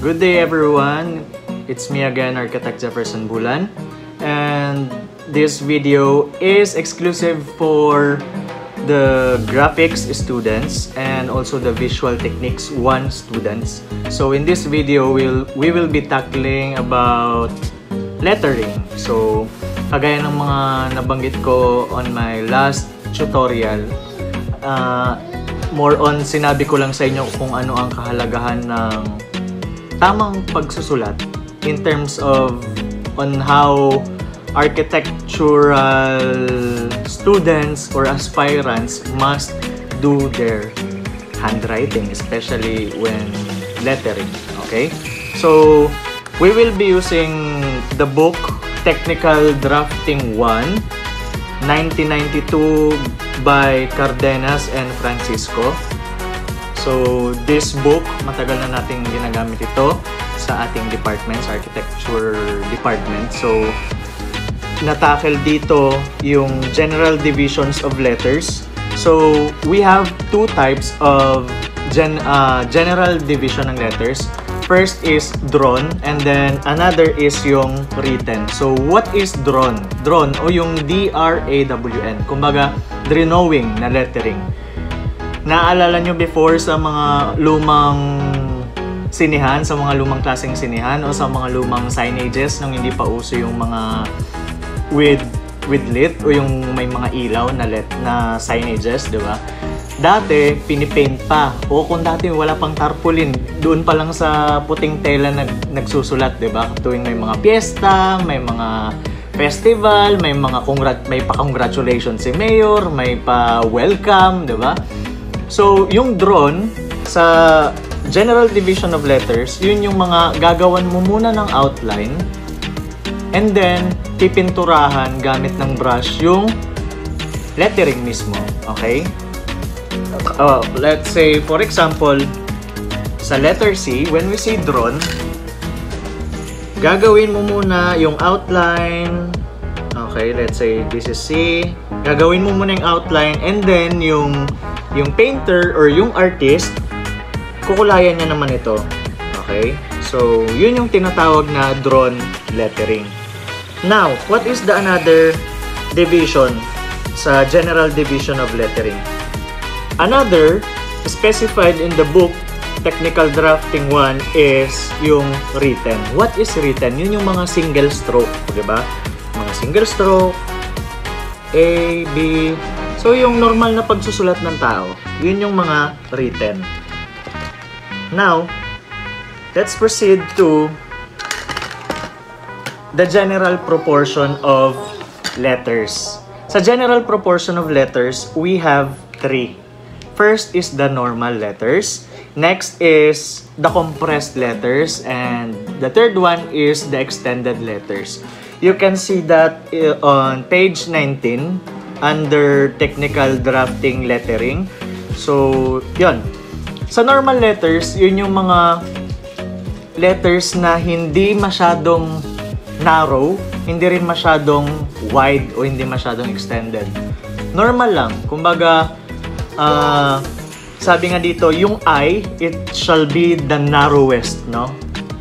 Good day everyone. It's me again, Architect Jefferson Bulan. And this video is exclusive for the graphics students and also the visual techniques 1 students. So in this video, we'll, we will be tackling about lettering. So kagaya ng mga nabanggit ko on my last tutorial, uh, more on sinabi ko lang sa inyo kung ano ang kahalagahan ng tamang pagsusulat in terms of on how architectural students or aspirants must do their handwriting, especially when lettering. Okay? So, we will be using the book Technical Drafting 1, 1992 by Cardenas and Francisco. So, this book, matagal na nating ginagamit ito sa ating department, sa architecture department. So, natakel dito yung general divisions of letters. So, we have two types of gen, uh, general division ng letters. First is drawn and then another is yung written. So, what is drawn? Drawn o yung D-R-A-W-N. Kumbaga, drawing na lettering. Naalala nyo before sa mga lumang sinihan, sa mga lumang klaseng sinihan o sa mga lumang signages nung hindi pa uso yung mga with with lit o yung may mga ilaw na lit na signages, di ba? Dati, pinipaint pa. O kung dati wala pang tarpaulin, doon pa lang sa puting tela nag, nagsusulat, di ba? Tuwing may mga piyesta, may mga festival, may mga congrat may pa-congratulations si mayor, may pa-welcome, di ba? So, yung drone, sa general division of letters, yun yung mga gagawan mo muna ng outline and then pipinturahan gamit ng brush yung lettering mismo. Okay? Uh, let's say, for example, sa letter C, when we say drone, gagawin mo muna yung outline. Okay, let's say this is C. Gagawin mo muna yung outline and then yung yung painter or yung artist, kukulayan niya naman ito. Okay? So, yun yung tinatawag na drawn lettering. Now, what is the another division sa general division of lettering? Another, specified in the book, Technical Drafting 1 is yung written. What is written? Yun yung mga single stroke, di ba? Mga single stroke, A, B, So, yung normal na pagsusulat ng tao, yun yung mga written. Now, let's proceed to the general proportion of letters. Sa general proportion of letters, we have three. First is the normal letters. Next is the compressed letters. And the third one is the extended letters. You can see that uh, on page 19 under technical drafting lettering. So, yun. Sa normal letters, yun yung mga letters na hindi masyadong narrow, hindi rin masyadong wide o hindi masyadong extended. Normal lang. Kumbaga, uh, sabi nga dito, yung I, it shall be the narrowest, no?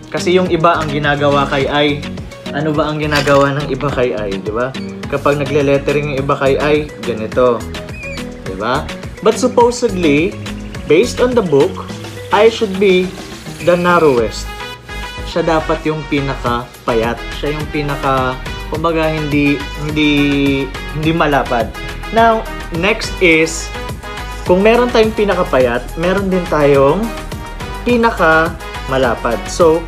Kasi yung iba ang ginagawa kay I, ano ba ang ginagawa ng iba kay I, di ba? Kapag nagle-lettering yung iba kay I, ganito. ba? Diba? But supposedly, based on the book, I should be the narrowest. Siya dapat yung pinaka payat. Siya yung pinaka kumbaga hindi hindi hindi malapad. Now, next is kung meron tayong pinaka payat, meron din tayong pinaka malapad. So,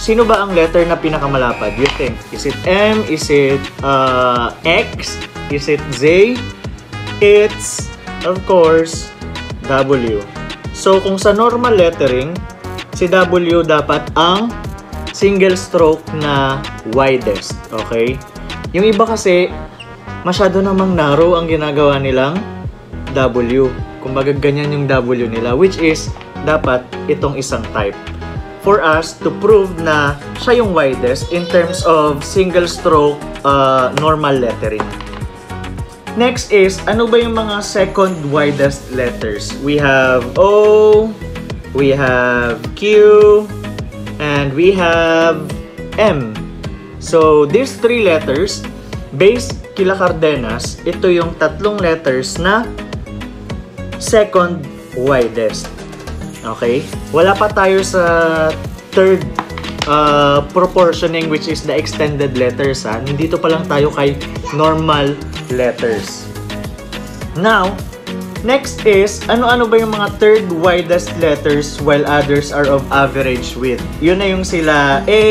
Sino ba ang letter na pinakamalapad? You think? Is it M? Is it uh, X? Is it Z? It's, of course, W. So, kung sa normal lettering, si W dapat ang single stroke na widest. Okay? Yung iba kasi, masyado namang narrow ang ginagawa nilang W. Kumbaga, ganyan yung W nila, which is, dapat itong isang type for us to prove na siya yung widest in terms of single stroke uh, normal lettering. Next is, ano ba yung mga second widest letters? We have O, we have Q, and we have M. So, these three letters, based kila Cardenas, ito yung tatlong letters na second widest. Okay? Wala pa tayo sa third uh, proportioning which is the extended letters. Ha? Nandito pa lang tayo kay normal letters. Now, next is, ano-ano ba yung mga third widest letters while others are of average width? Yun na yung sila A,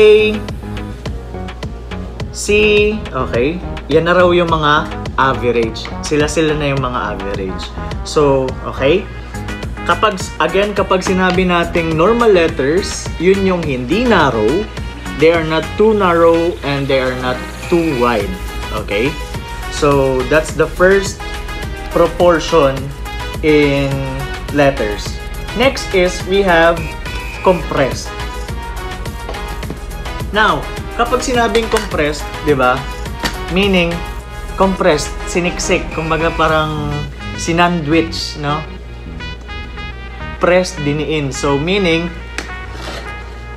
C, okay? Yan na raw yung mga average. Sila-sila na yung mga average. So, okay? Kapag, again, kapag sinabi nating normal letters, yun yung hindi narrow, they are not too narrow, and they are not too wide. Okay? So, that's the first proportion in letters. Next is we have compressed. Now, kapag sinabing compressed, 'di ba? Meaning compressed, siniksik, kumbaga parang sinandwich, no? Pressed diniin. So meaning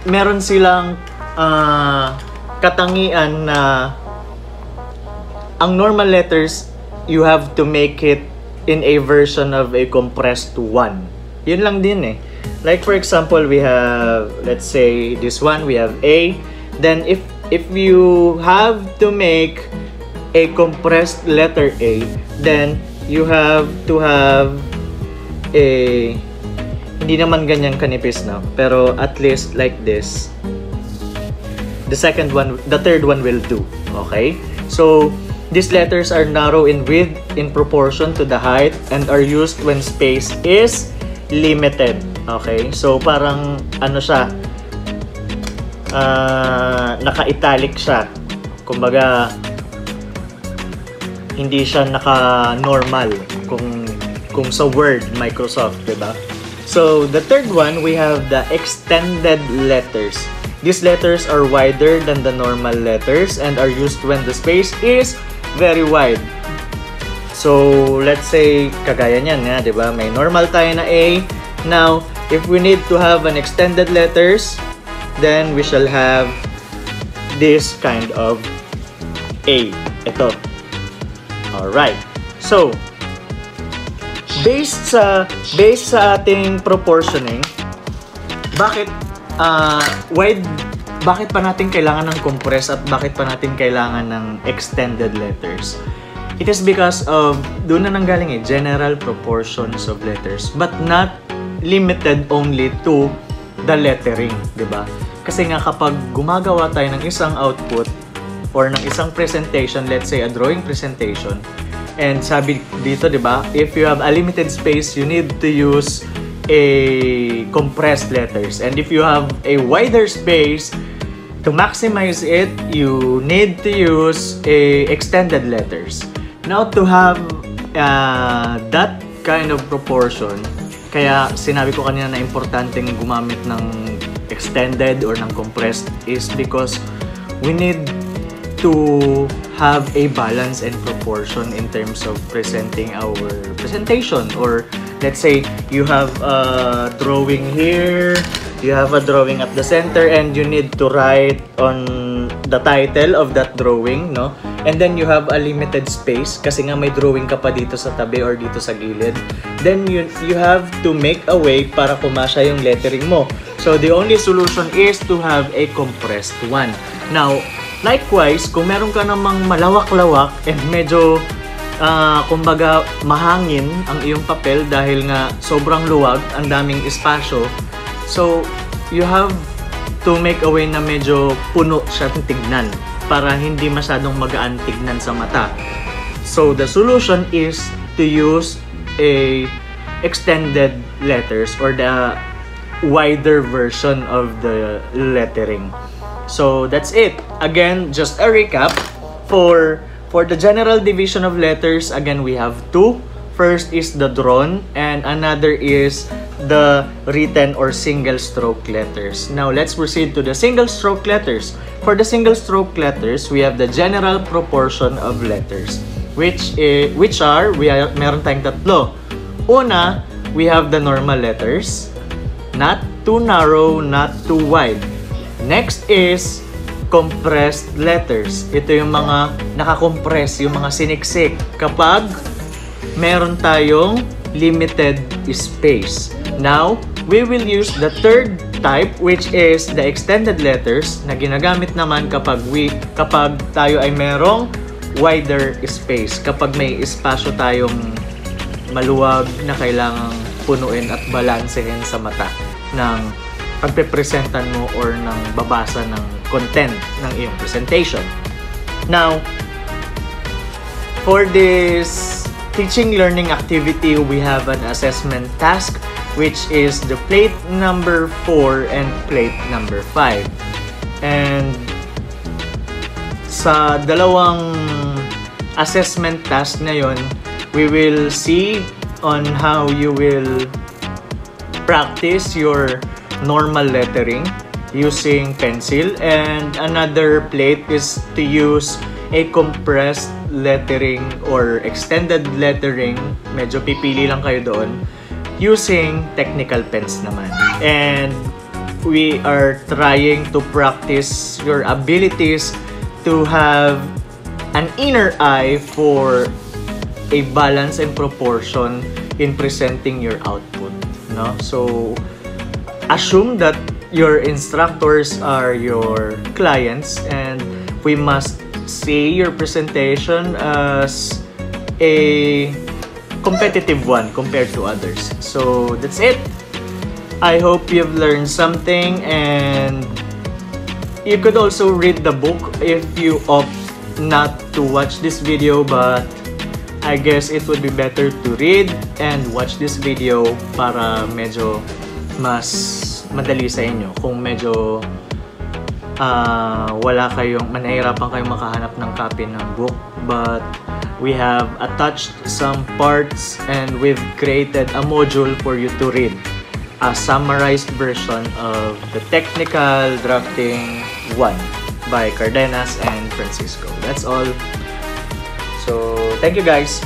meron silang uh, katangian na ang normal letters you have to make it in a version of a compressed one. Yun lang din eh. Like for example, we have let's say this one we have A then if if you have to make a compressed letter A, then you have to have a hindi naman ganyan kanipis na, pero at least like this. The second one, the third one will do. Okay? So, these letters are narrow in width in proportion to the height and are used when space is limited. Okay? So, parang ano siya, uh, naka-italic siya. Kumbaga, hindi siya naka-normal kung kung sa Word, Microsoft, 'di ba? So, the third one, we have the extended letters. These letters are wider than the normal letters and are used when the space is very wide. So, let's say, kagaya niyan, nga, di ba? May normal tayo na A. Now, if we need to have an extended letters, then we shall have this kind of A. Ito. Alright. So, based sa based sa ating proportioning, bakit uh, wide bakit pa natin kailangan ng compress at bakit pa natin kailangan ng extended letters? It is because of, doon na nanggaling eh, general proportions of letters, but not limited only to the lettering, di ba? Kasi nga kapag gumagawa tayo ng isang output or ng isang presentation, let's say a drawing presentation, and sabi dito, di ba, if you have a limited space, you need to use a compressed letters. And if you have a wider space, to maximize it, you need to use a extended letters. Now, to have uh, that kind of proportion, kaya sinabi ko kanina na importanteng gumamit ng extended or ng compressed is because we need to have a balance and proportion in terms of presenting our presentation? Or let's say you have a drawing here you have a drawing at the center and you need to write on the title of that drawing no? And then you have a limited space kasi nga may drawing ka pa dito sa tabi or dito sa gilid. Then you you have to make a way para kumasya yung lettering mo. So the only solution is to have a compressed one. Now likewise kung meron ka namang malawak-lawak and medyo uh, kumbaga mahangin ang iyong papel dahil nga sobrang luwag ang daming espasyo so you have to make a way na medyo puno siya tignan para hindi masyadong magaan tignan sa mata. So the solution is to use a extended letters or the wider version of the lettering. So that's it. Again, just a recap for for the general division of letters, again we have two. First is the drawn and another is the written or single stroke letters. Now let's proceed to the single stroke letters. For the single stroke letters, we have the general proportion of letters which is, which are we are meron tayong tatlo. Una, we have the normal letters, not too narrow, not too wide. Next is compressed letters. Ito yung mga nakakompress, yung mga siniksik kapag meron tayong limited space. Now, we will use the third type which is the extended letters na ginagamit naman kapag we kapag tayo ay merong wider space. Kapag may espasyo tayong maluwag na kailangang punuin at balansehin sa mata ng pagpe-presentan mo or ng babasa ng content ng iyong presentation. Now, for this teaching learning activity, we have an assessment task which is the plate number 4 and plate number 5. And sa dalawang assessment task na yon, we will see on how you will practice your normal lettering using pencil. And another plate is to use a compressed lettering or extended lettering. Medyo pipili lang kayo doon. Using technical pens naman. And we are trying to practice your abilities to have an inner eye for a balance and proportion in presenting your output no? So assume that your instructors are your clients and we must see your presentation as a competitive one compared to others. So that's it. I hope you've learned something and you could also read the book if you opt not to watch this video but I guess it would be better to read and watch this video para medyo mas madali sa inyo kung medyo uh, wala kayong manahirapan kayong makahanap ng copy ng book but we have attached some parts and we've created a module for you to read a summarized version of the technical drafting 1 by Cardenas and Francisco. That's all. So, thank you guys.